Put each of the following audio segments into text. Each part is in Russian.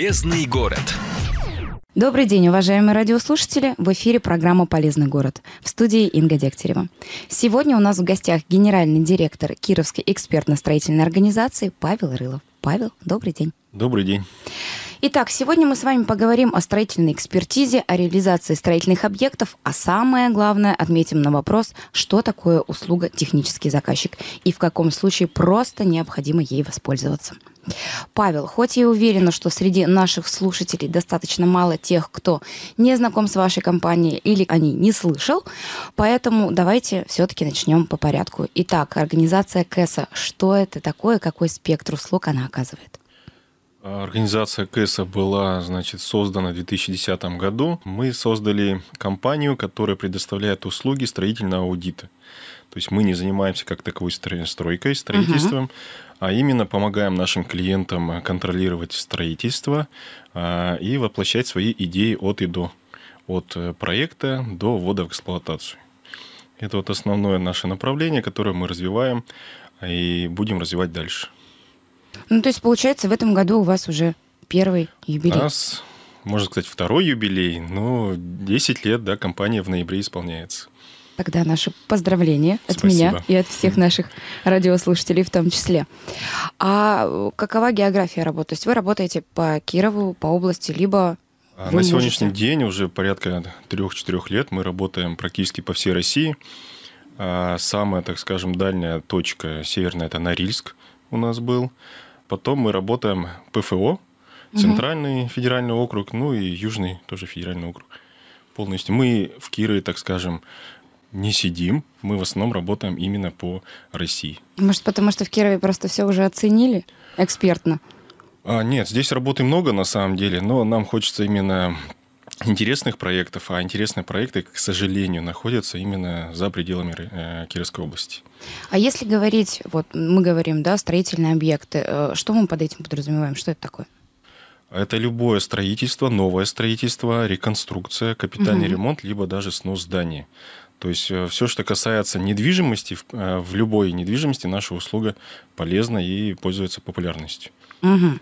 Полезный город. Добрый день, уважаемые радиослушатели! В эфире программа «Полезный город». В студии Инга Дегтярева. Сегодня у нас в гостях генеральный директор Кировской экспертно-строительной организации Павел Рылов. Павел, добрый день. Добрый день. Итак, сегодня мы с вами поговорим о строительной экспертизе, о реализации строительных объектов, а самое главное, отметим на вопрос, что такое услуга технический заказчик и в каком случае просто необходимо ей воспользоваться. Павел, хоть я уверена, что среди наших слушателей достаточно мало тех, кто не знаком с вашей компанией или они не слышал, поэтому давайте все-таки начнем по порядку. Итак, организация КЭСа, что это такое, какой спектр услуг она оказывает? Организация КЭСа была значит, создана в 2010 году. Мы создали компанию, которая предоставляет услуги строительного аудита. То есть мы не занимаемся как таковой стройкой, строительством, uh-huh. А именно помогаем нашим клиентам контролировать строительство а, и воплощать свои идеи от и до. От э, проекта до ввода в эксплуатацию. Это вот основное наше направление, которое мы развиваем и будем развивать дальше. Ну, то есть, получается, в этом году у вас уже первый юбилей. У нас, можно сказать, второй юбилей, но 10 лет, да, компания в ноябре исполняется. Тогда наши поздравления от Спасибо. меня и от всех наших радиослушателей в том числе. А какова география работы? То есть вы работаете по Кирову, по области, либо а вы На сегодняшний можете... день уже порядка 3-4 лет мы работаем практически по всей России. А самая, так скажем, дальняя точка северная – это Норильск у нас был. Потом мы работаем ПФО, Центральный угу. федеральный округ, ну и Южный тоже федеральный округ полностью. Мы в Кирове, так скажем, не сидим, мы в основном работаем именно по России. Может, потому что в Кирове просто все уже оценили экспертно? А, нет, здесь работы много на самом деле, но нам хочется именно интересных проектов, а интересные проекты, к сожалению, находятся именно за пределами э, Кировской области. А если говорить, вот мы говорим, да, строительные объекты, э, что мы под этим подразумеваем, что это такое? Это любое строительство, новое строительство, реконструкция, капитальный угу. ремонт, либо даже снос здания. То есть э, все, что касается недвижимости, в любой недвижимости наша услуга полезна и пользуется популярностью. Угу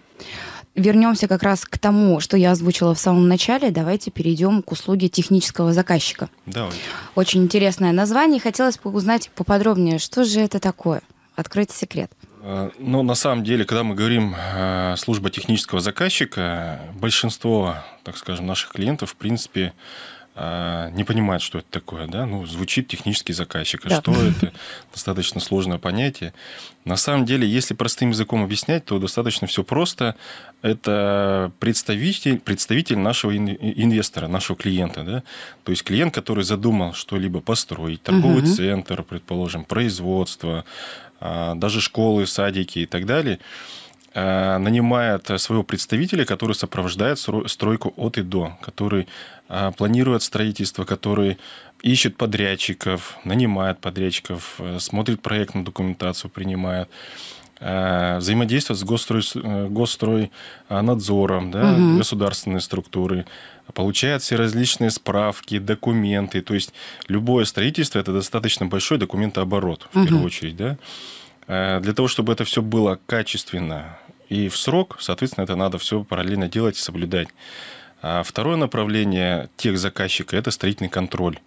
вернемся как раз к тому, что я озвучила в самом начале. Давайте перейдем к услуге технического заказчика. Давайте. Очень интересное название. Хотелось бы узнать поподробнее, что же это такое. Откройте секрет. А, ну, на самом деле, когда мы говорим э, служба технического заказчика, большинство, так скажем, наших клиентов, в принципе, не понимает, что это такое, да, ну, звучит технический заказчик, а да. что это, достаточно сложное понятие. На самом деле, если простым языком объяснять, то достаточно все просто. Это представитель, представитель нашего инвестора, нашего клиента, да, то есть клиент, который задумал что-либо построить, торговый угу. центр, предположим, производство, а, даже школы, садики и так далее – нанимает своего представителя, который сопровождает стройку от и до, который э, планирует строительство, который ищет подрядчиков, нанимает подрядчиков, э, смотрит проектную документацию, принимает, взаимодействует с госстрой, госстрой надзором, да, угу. государственные структуры, получает все различные справки, документы. То есть любое строительство это достаточно большой документооборот, в угу. первую очередь. Да? Для того, чтобы это все было качественно, и в срок, соответственно, это надо все параллельно делать и соблюдать. А второе направление тех заказчика – это строительный контроль.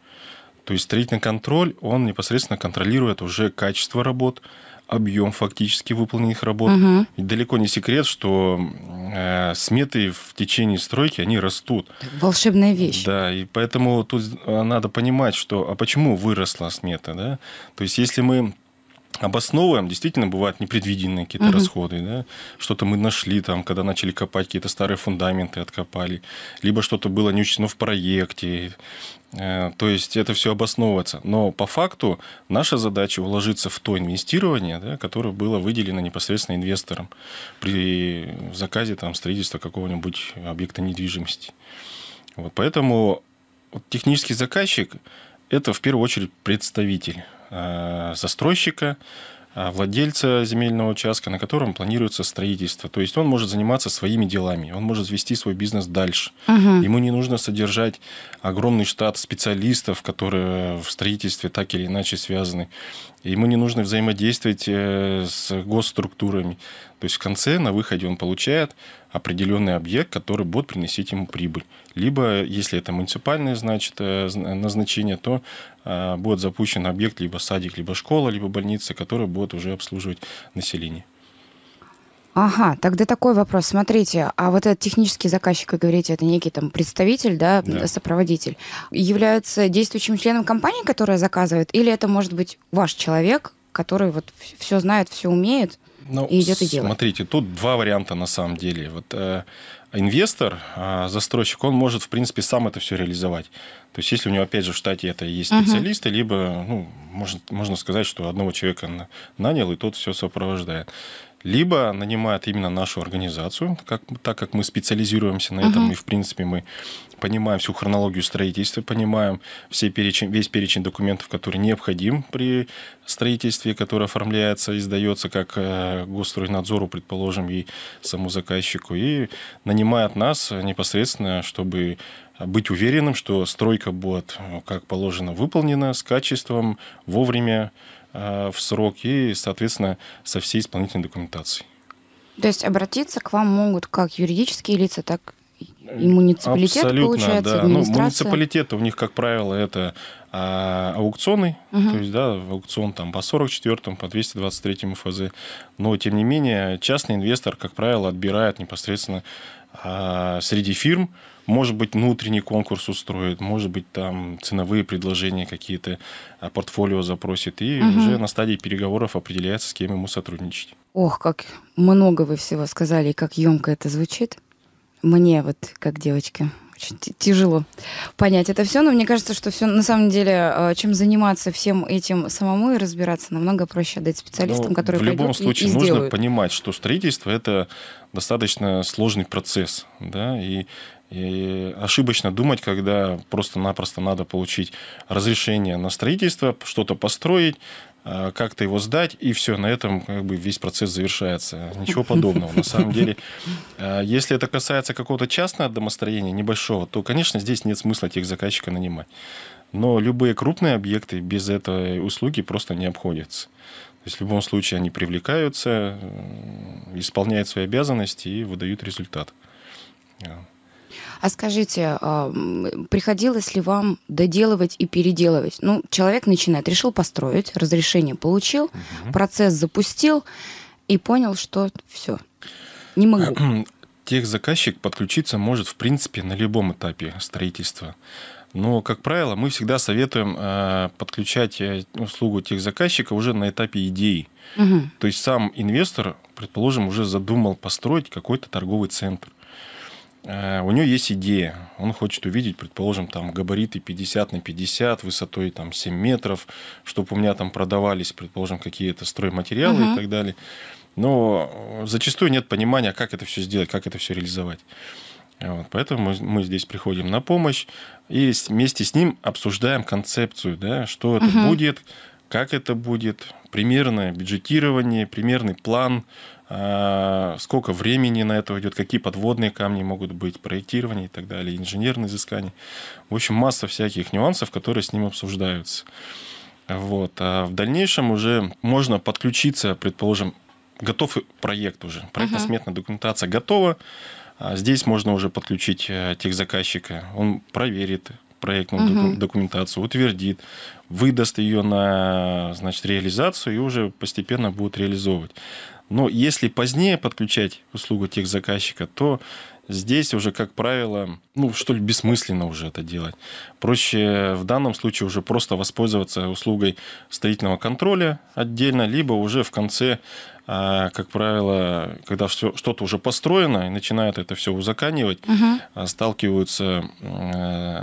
То есть строительный контроль, он непосредственно контролирует уже качество работ, объем фактически выполненных работ. Угу. И далеко не секрет, что э, сметы в течение стройки, они растут. Волшебная вещь. Да, и поэтому тут надо понимать, что а почему выросла смета, да? То есть если мы обосновываем, действительно бывают непредвиденные какие-то угу. расходы, да, что-то мы нашли там, когда начали копать какие-то старые фундаменты, откопали, либо что-то было не учтено в проекте, э, то есть это все обосновывается. Но по факту наша задача уложиться в то инвестирование, да, которое было выделено непосредственно инвестором при заказе там, строительства какого-нибудь объекта недвижимости. Вот, поэтому технический заказчик – это в первую очередь представитель застройщика, э, владельца земельного участка, на котором планируется строительство. То есть он может заниматься своими делами, он может вести свой бизнес дальше. Угу. Ему не нужно содержать огромный штат специалистов, которые в строительстве так или иначе связаны. Ему не нужно взаимодействовать э, с госструктурами. То есть в конце, на выходе он получает определенный объект, который будет приносить ему прибыль. Либо, если это муниципальное значит, э, назначение, то э, будет запущен объект либо садик, либо школа, либо больница, который будет уже обслуживать население. Ага, тогда такой вопрос. Смотрите, а вот этот технический заказчик, вы говорите, это некий там представитель, да, да. сопроводитель, является действующим членом компании, которая заказывает, или это может быть ваш человек, который вот все знает, все умеет ну, и идет и делает? Смотрите, тут два варианта на самом деле. Вот э, инвестор, э, застройщик, он может, в принципе, сам это все реализовать. То есть, если у него, опять же, в штате это есть специалисты, угу. либо, ну, можно, можно сказать, что одного человека нанял, и тот все сопровождает либо нанимают именно нашу организацию, как, так как мы специализируемся на этом, uh-huh. и, в принципе, мы понимаем всю хронологию строительства, понимаем все перечень, весь перечень документов, который необходим при строительстве, которое оформляется, издается как э, Госстройнадзору, предположим, и саму заказчику, и нанимают нас непосредственно, чтобы быть уверенным, что стройка будет, как положено, выполнена с качеством, вовремя, Э, в срок и, соответственно, со всей исполнительной документацией. То есть обратиться к вам могут как юридические лица, так и муниципалитет, Абсолютно, получается, да. Ну, муниципалитеты, у них, как правило, это а, аукционы, угу. то есть, да, аукцион там по 44 по 223 ФЗ. Но, тем не менее, частный инвестор, как правило, отбирает непосредственно а, среди фирм, может быть, внутренний конкурс устроит, может быть, там ценовые предложения какие-то, а, портфолио запросит, и угу. уже на стадии переговоров определяется, с кем ему сотрудничать. Ох, как много вы всего сказали, и как емко это звучит. Мне вот, как девочке, очень тяжело понять это все, но мне кажется, что все на самом деле, а, чем заниматься всем этим самому и разбираться, намного проще отдать специалистам, ну, которые В любом случае и, и нужно сделают. понимать, что строительство это достаточно сложный процесс, да, и и ошибочно думать, когда просто-напросто надо получить разрешение на строительство, что-то построить, а, как-то его сдать, и все, на этом как бы весь процесс завершается. Ничего подобного. На самом деле, а, если это касается какого-то частного домостроения, небольшого, то, конечно, здесь нет смысла тех заказчика нанимать. Но любые крупные объекты без этой услуги просто не обходятся. То есть в любом случае они привлекаются, исполняют свои обязанности и выдают результат. А скажите, а, приходилось ли вам доделывать и переделывать? Ну, человек начинает, решил построить, разрешение получил, угу. процесс запустил и понял, что все, не могу. Техзаказчик подключиться может, в принципе, на любом этапе строительства. Но, как правило, мы всегда советуем э, подключать э, услугу техзаказчика уже на этапе идеи. Угу. То есть сам инвестор, предположим, уже задумал построить какой-то торговый центр. Э, у него есть идея. Он хочет увидеть, предположим, там габариты 50 на 50, высотой там 7 метров, чтобы у меня там продавались, предположим, какие-то стройматериалы угу. и так далее. Но зачастую нет понимания, как это все сделать, как это все реализовать. Вот, поэтому мы, здесь приходим на помощь и вместе с ним обсуждаем концепцию, да, что это угу. будет, как это будет, примерное бюджетирование, примерный план, сколько времени на это идет, какие подводные камни могут быть, проектирование и так далее, инженерные изыскания. В общем, масса всяких нюансов, которые с ним обсуждаются. Вот. А в дальнейшем уже можно подключиться, предположим, готов проект уже, проектно-сметная документация готова, а здесь можно уже подключить э, техзаказчика, он проверит проектную угу. документацию, утвердит, выдаст ее на значит, реализацию и уже постепенно будет реализовывать. Но если позднее подключать услугу техзаказчика, то здесь уже, как правило, ну, что ли, бессмысленно уже это делать. Проще в данном случае уже просто воспользоваться услугой строительного контроля отдельно, либо уже в конце, а, как правило, когда все, что-то уже построено и начинают это все узаканивать, угу. сталкиваются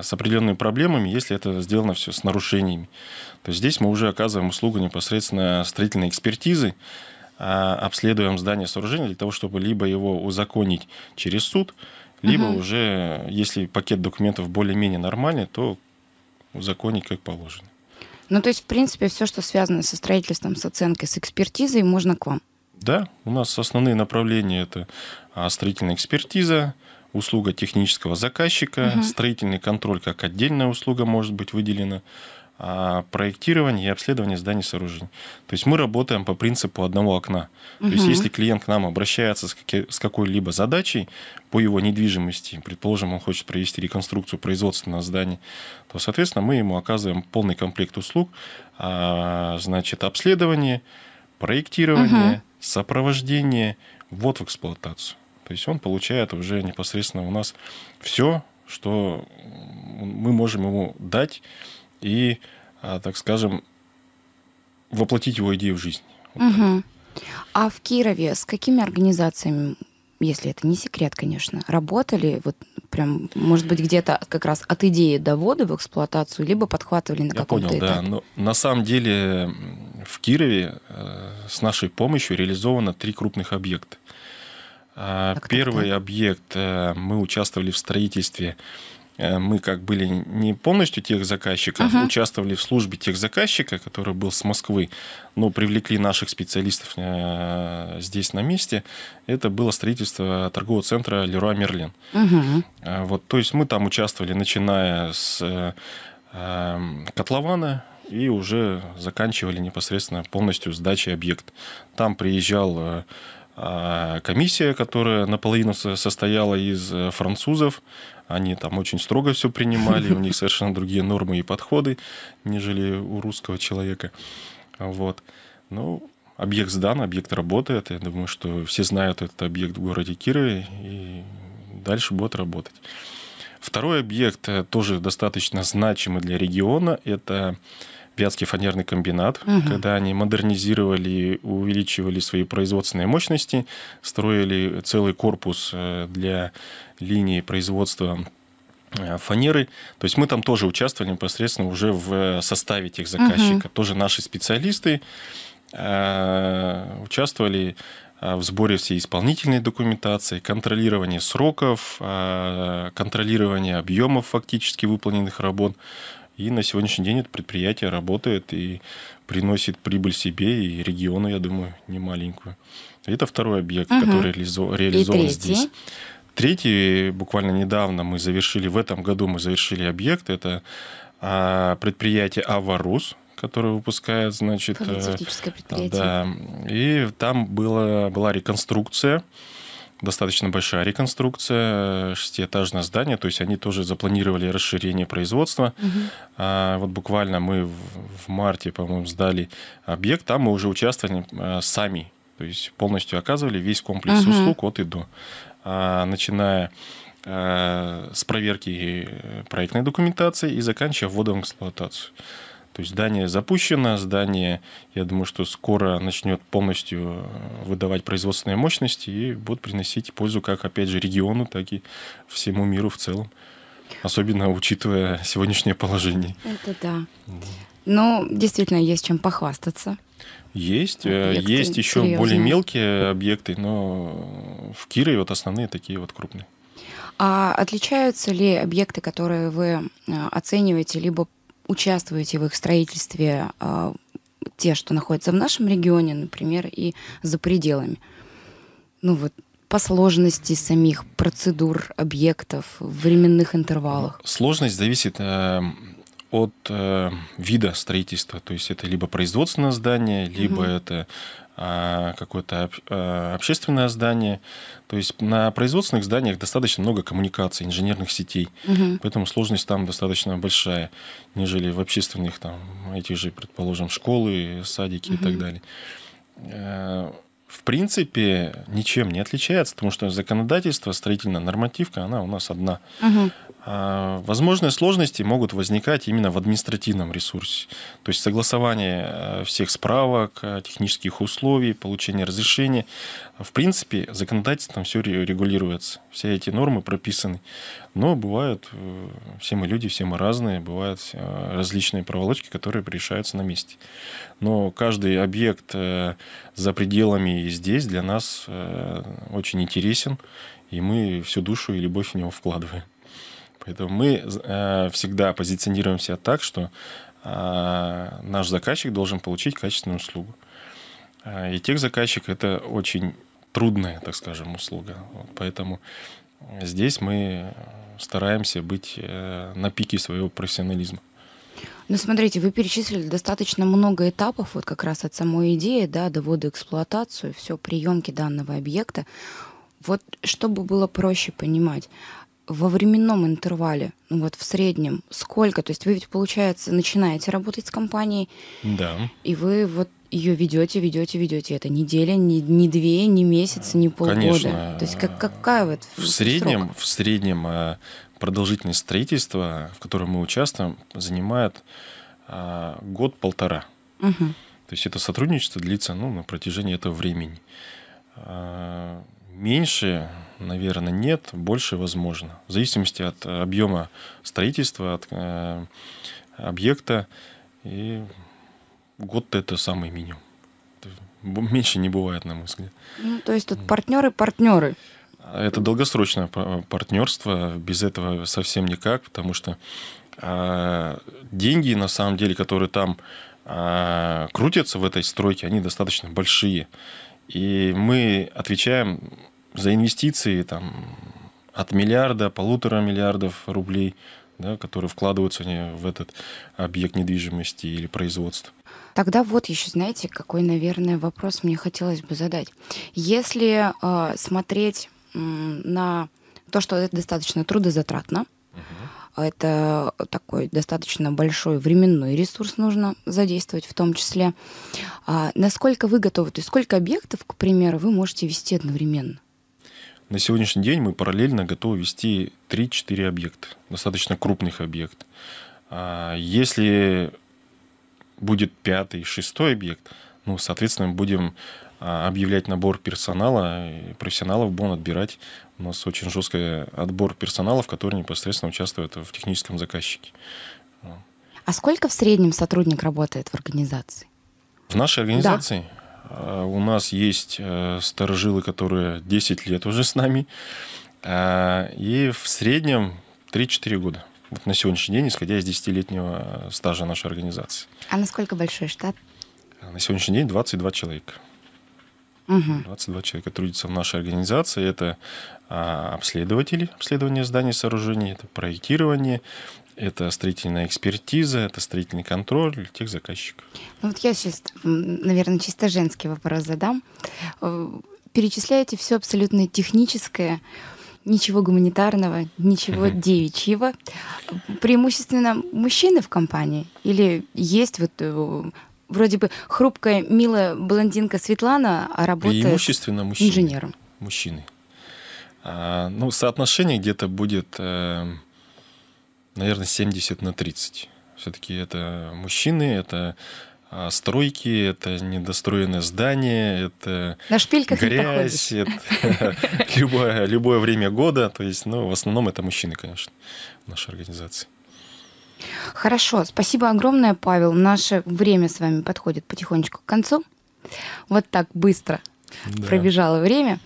с определенными проблемами, если это сделано все с нарушениями. То есть здесь мы уже оказываем услугу непосредственно строительной экспертизы, обследуем здание сооружения для того, чтобы либо его узаконить через суд, либо угу. уже, если пакет документов более-менее нормальный, то узаконить как положено. Ну, то есть, в принципе, все, что связано со строительством, с оценкой, с экспертизой, можно к вам? Да, у нас основные направления – это а, строительная экспертиза, услуга технического заказчика, угу. строительный контроль как отдельная услуга может быть выделена, а, проектирование и обследование зданий и сооружений. То есть мы работаем по принципу одного окна. Угу. То есть если клиент к нам обращается с, какой-либо задачей по его недвижимости, предположим, он хочет провести реконструкцию производственного здания, то, соответственно, мы ему оказываем полный комплект услуг, а, значит, обследование, проектирование, угу. сопровождение, ввод в эксплуатацию. То есть он получает уже непосредственно у нас все, что мы можем ему дать и, а, так скажем, воплотить его идею в жизнь. Угу. А в Кирове с какими организациями, если это не секрет, конечно, работали? Вот прям, может быть, где-то как раз от идеи до ввода в эксплуатацию, либо подхватывали на каком-то этапе? Я понял, да. Но на самом деле в Кирове э, с нашей помощью реализовано три крупных объекта. А, так, Первый так, так. объект э, мы участвовали в строительстве мы как были не полностью тех заказчиков, uh-huh. участвовали в службе тех заказчика, который был с Москвы, но привлекли наших специалистов э, здесь на месте. Это было строительство торгового центра Леруа Мерлин. Uh-huh. Вот, то есть мы там участвовали, начиная с котлована и уже заканчивали непосредственно полностью сдачей объекта. Там приезжал комиссия, которая наполовину состояла из французов, они там очень строго все принимали, у них совершенно другие нормы и подходы, нежели у русского человека. Вот. Ну, объект сдан, объект работает. Я думаю, что все знают этот объект в городе Кирове, и дальше будет работать. Второй объект э, тоже достаточно значимый для региона. Это Вятский фанерный комбинат, угу. когда они модернизировали, увеличивали свои производственные мощности, строили целый корпус э, для линии производства э, фанеры. То есть мы там тоже участвовали непосредственно уже в составе тех заказчиков. Угу. Тоже наши специалисты э, участвовали в сборе всей исполнительной документации, контролирование сроков, контролирование объемов фактически выполненных работ. И на сегодняшний день это предприятие работает и приносит прибыль себе и региону, я думаю, немаленькую. Это второй объект, угу. который реализован здесь. Третий, буквально недавно мы завершили, в этом году мы завершили объект. Это а, предприятие Аварус, которое выпускает, значит... Фармацевтическое предприятие. Да. И там была, была реконструкция достаточно большая реконструкция, шестиэтажное здание, то есть они тоже запланировали расширение производства. Угу. А, вот буквально мы в, в марте, по-моему, сдали объект, там мы уже участвовали а, сами, то есть полностью оказывали весь комплекс угу. услуг от и до, а, начиная а, с проверки проектной документации и заканчивая вводом в эксплуатацию. То есть здание запущено, здание, я думаю, что скоро начнет полностью э, выдавать производственные мощности и будет приносить пользу как, опять же, региону, так и всему миру в целом. Особенно учитывая сегодняшнее положение. Это да. Ну, действительно, есть чем похвастаться. Есть. Э, объекты есть еще серьезные. более мелкие объекты, но в Кирове вот основные такие вот крупные. А отличаются ли объекты, которые вы э, оцениваете либо участвуете в их строительстве а, те, что находятся в нашем регионе, например, и за пределами? Ну вот по сложности самих процедур, объектов, временных интервалах? Сложность зависит э, от э, вида строительства. То есть это либо производственное здание, либо угу. это а, какое-то а, общественное здание. То есть на производственных зданиях достаточно много коммуникаций, инженерных сетей. Угу. Поэтому сложность там достаточно большая, нежели в общественных, там, эти же, предположим, школы, садики угу. и так далее. Э, в принципе, ничем не отличается, потому что законодательство, строительная нормативка, она у нас одна. Угу. А, возможные сложности могут возникать именно в административном ресурсе. То есть согласование э, всех справок, э, технических условий, получение разрешения. В принципе, законодательством все регулируется. Все эти нормы прописаны. Но бывают, э, все мы люди, все мы разные, бывают различные проволочки, которые решаются на месте. Но каждый объект за пределами и здесь для нас очень интересен, и мы всю душу и любовь в него вкладываем. Поэтому мы э, всегда позиционируемся так, что э, наш заказчик должен получить качественную услугу. Э, и тех заказчик это очень трудная, так скажем, услуга. Вот, поэтому здесь мы стараемся быть на пике своего профессионализма. Ну, смотрите, вы перечислили достаточно много этапов, вот как раз от самой идеи, да, до эксплуатацию, все, приемки данного объекта. Вот чтобы было проще понимать, во временном интервале, ну вот в среднем, сколько? То есть вы ведь, получается, начинаете работать с компанией, да. и вы вот ее ведете, ведете, ведете. Это неделя, не, не две, не месяца, не полгода. Конечно. То есть как, какая вот в среднем, в среднем э, продолжительность строительства, в котором мы участвуем, занимает э, год-полтора. Угу. То есть это сотрудничество длится ну, на протяжении этого времени. Э, меньше, наверное, нет, больше возможно. В зависимости от объема строительства, от э, объекта. И год это самый минимум. Меньше не бывает, на мой взгляд. Ну, то есть тут партнеры партнеры. Это долгосрочное партнерство, без этого совсем никак, потому что э, деньги, на самом деле, которые там э, крутятся в этой стройке, они достаточно большие. И мы отвечаем за инвестиции там, от миллиарда, полутора миллиардов рублей, да, которые вкладываются в этот объект недвижимости или производства. Тогда вот еще, знаете, какой, наверное, вопрос мне хотелось бы задать. Если э, смотреть э, на то, что это достаточно трудозатратно, угу. это такой достаточно большой временной ресурс нужно задействовать в том числе. А насколько вы готовы, то есть сколько объектов, к примеру, вы можете вести одновременно? На сегодняшний день мы параллельно готовы вести 3-4 объекта, достаточно крупных объектов. А если будет пятый, шестой объект, ну, соответственно, будем а, объявлять набор персонала, профессионалов будем отбирать. У нас очень жесткий отбор персоналов, которые непосредственно участвуют в техническом заказчике. А сколько в среднем сотрудник работает в организации? В нашей организации да. А, у нас есть э, сторожилы, которые 10 лет уже с нами, а, и в среднем 3-4 года. Вот на сегодняшний день, исходя из 10-летнего стажа нашей организации. А насколько большой штат? На сегодняшний день 22 человека. Угу. 22 человека трудятся в нашей организации. Это а, обследователи, обследование зданий и сооружений, это проектирование, это строительная экспертиза, это строительный контроль тех заказчиков. Ну вот я сейчас, наверное, чисто женский вопрос задам. Э, перечисляете все абсолютно техническое, ничего гуманитарного, ничего uh-huh. девичьего. Преимущественно мужчины в компании? Или есть вот э, вроде бы хрупкая, милая блондинка Светлана, а работает Преимущественно мужчины. инженером? Мужчины. А, ну, соотношение где-то будет, э, наверное, 70 на 30. Все-таки это мужчины, это а стройки, это недостроенное здание, это На шпильках грязь, это любое, любое время года. То есть, ну, в основном это мужчины, конечно, в нашей организации. Хорошо, спасибо огромное, Павел. Наше время с вами подходит потихонечку к концу. Вот так быстро да. пробежало время.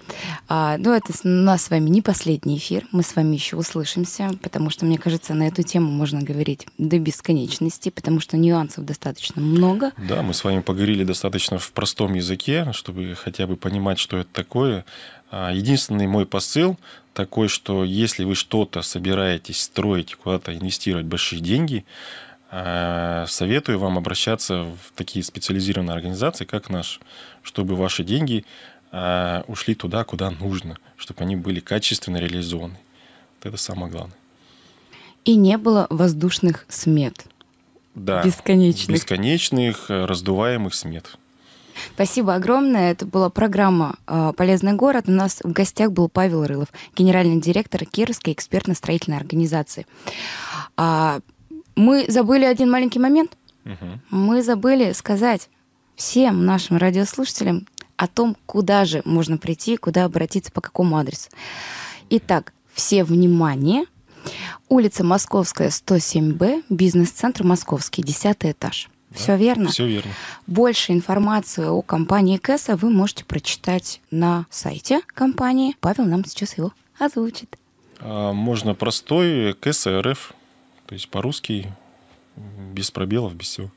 А, ну, это у нас с вами не последний эфир. Мы с вами еще услышимся, потому что, мне кажется, на эту тему можно говорить до бесконечности, потому что нюансов достаточно много. Да, мы с вами поговорили достаточно в простом языке, чтобы хотя бы понимать, что это такое. А, единственный мой посыл такой, что если вы что-то собираетесь строить, куда-то инвестировать большие деньги, а, советую вам обращаться в такие специализированные организации, как наш, чтобы ваши деньги а, ушли туда, куда нужно, чтобы они были качественно реализованы. Вот это самое главное. И не было воздушных смет. Да. Бесконечных. Бесконечных, э, раздуваемых смет. Спасибо огромное. Это была программа э, «Полезный город». У нас в гостях был Павел Рылов, генеральный директор Кировской экспертно-строительной организации. А, мы забыли один маленький момент. Угу. Мы забыли сказать всем нашим радиослушателям о том, куда же можно прийти, куда обратиться, по какому адресу. Итак, все внимание. Улица Московская, 107Б, бизнес-центр Московский, 10 этаж. Да, Все верно? Все верно. Больше информации о компании Кэса вы можете прочитать на сайте компании. Павел нам сейчас его озвучит. А, можно простой КСРФ, то есть по-русски, без пробелов, без всего.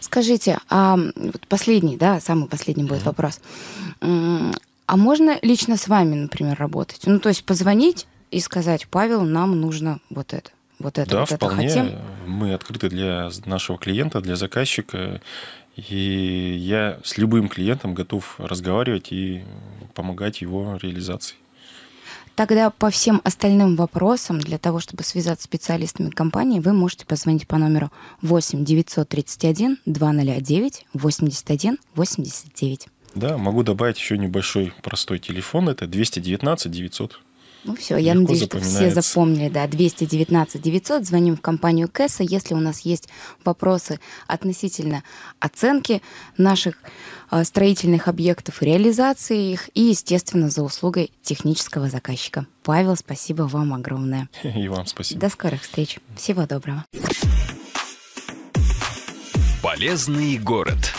Скажите, а вот последний, да, самый последний будет mm-hmm. вопрос. А можно лично с вами, например, работать? Ну, то есть позвонить и сказать, Павел, нам нужно вот это. вот это, да, вот вполне. это хотим? Мы открыты для нашего клиента, для заказчика. И я с любым клиентом готов разговаривать и помогать его реализации. Тогда по всем остальным вопросам, для того, чтобы связаться с специалистами компании, вы можете позвонить по номеру 8 931 209 81 89. Да, могу добавить еще небольшой простой телефон. Это 219 900. Ну все, я надеюсь, что все запомнили, да, 219 900, звоним в компанию Кэса, если у нас есть вопросы относительно оценки наших э, строительных объектов, реализации их и, естественно, за услугой технического заказчика. Павел, спасибо вам огромное. И вам спасибо. До скорых встреч. Всего доброго. Полезный город